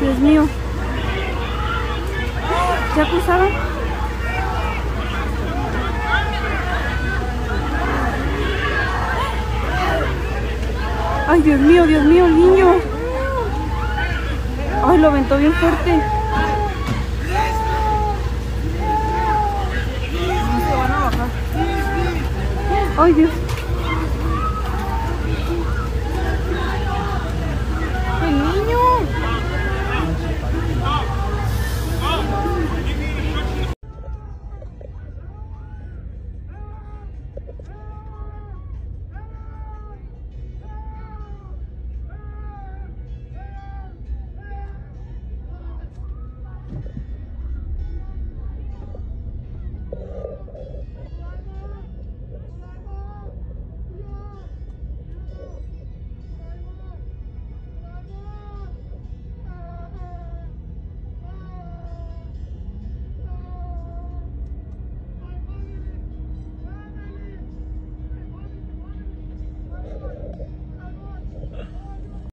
Dios mío. ¿Ya acusaron? Ay, Dios mío, Dios mío, el niño. Ay, lo aventó bien fuerte. Ay, Dios. Thank you.